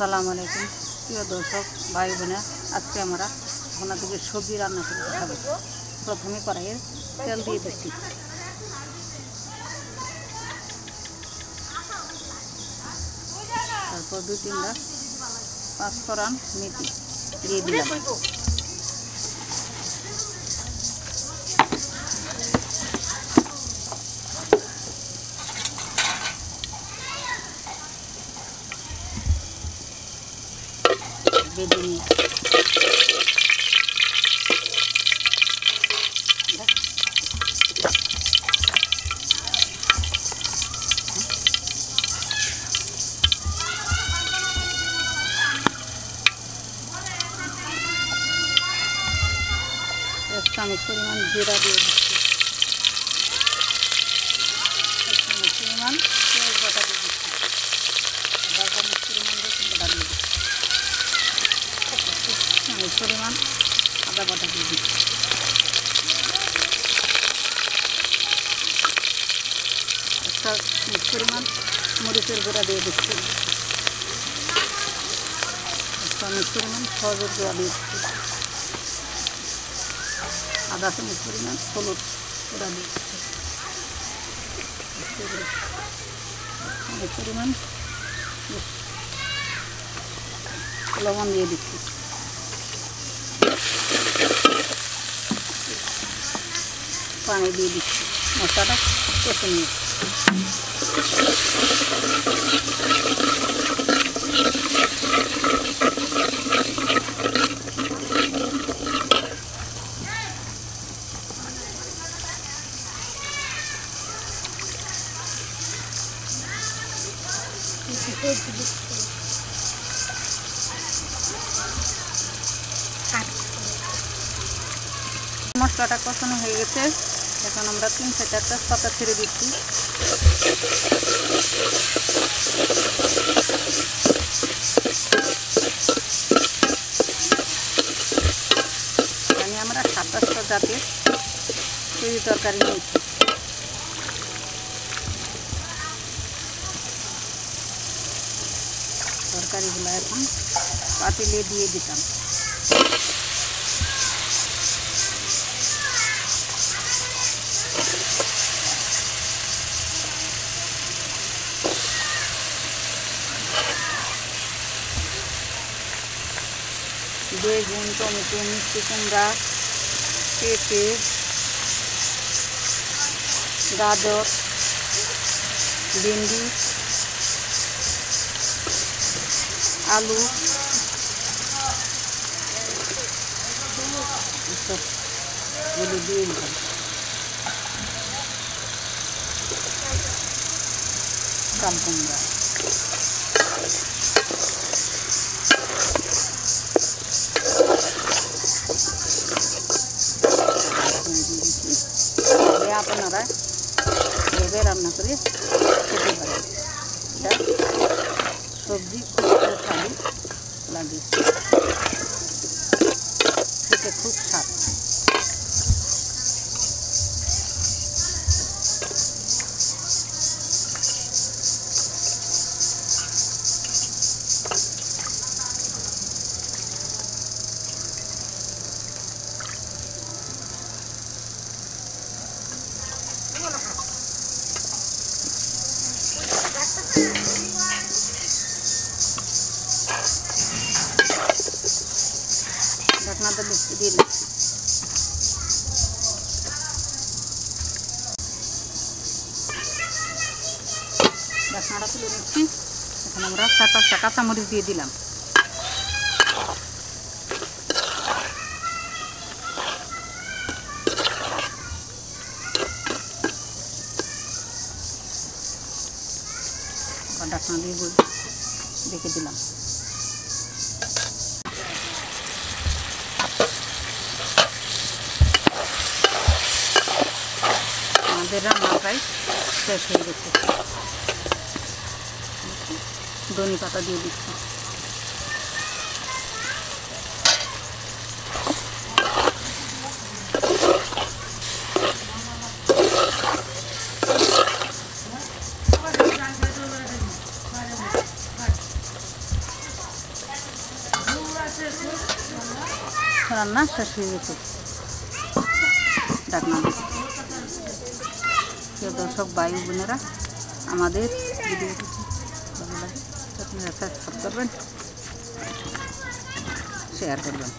আসসালামু আলাইকুম। প্রিয় দর্শক, ভাই বোনেরা, আজকে আমরা আপনাদেরকে সবজি রান্না করে দেখাবো প্রথমে কড়াইয়ের তেল দিয়ে দিচ্ছি। তারপর দুই তিনটা পাঁচফোড়ন মেথি দিয়ে দিলাম। বেগুনি এক চামচ পরিমাণ জিরা দিয়ে দিচ্ছি এক চামচ পরিমাণ পেঁয়াজ বাটা দিয়ে দিচ্ছি আধা চামচ পরিমাণ রসুন বাটা দিয়ে দিচ্ছি পরিমাণ আদা বাটা দিয়ে দিচ্ছি। একটা পরিমাণ মরিচের গুঁড়া দিয়ে দিচ্ছি। চামচ পরিমাণ সহজের গুঁড়া দিয়ে দিচ্ছি। আধা চামচ পরিমাণ হলুদ গুঁড়া দিয়ে দিচ্ছি। পরিমাণ লবণ দিয়ে দিচ্ছি। পানি দিয়ে দিচ্ছি। মশলাটা কষে নিয়ে। মশলাটা কষানো হয়ে গেছে। এখন আমরা তিন থেকে চারটা পাতা ছেড়ে দিচ্ছি। এখানে আমরা সাতাশটা জাতের তৈরি তরকারি নিয়েছি। তরকারিগুলো এখন পাতিলে দিয়ে দিতাম। বেগুন টমেটো মিষ্টি কুমড়া পেঁপে গাজর ভেন্ডি আলু। এসব দিয়ে চাল কুমড়া। রান্না করে খেতে পারেন এটা সবজি খুব স্বাদই লাগে খেতে খুব স্বাদ ঢাকনাটা বেশি দিয়ে দিচ্ছি ঢাকনাটা তুলে নিচ্ছি এখন আমরা চার পাঁচটা কাঁচামরিচ দিয়ে দিলাম ঢাকনা দিয়ে রেখে দিলাম আমাদের রান্না প্রায় শেষ হয়ে গেছে। ধনি পাতা দিয়ে দিচ্ছি। রান্না শেষ হয়ে গেছে। ডাকনা। দিয়ে। প্রিয় দর্শক বায়ু বোনেরা আমাদের সাবস্ক্রাইব করবেন শেয়ার করবেন।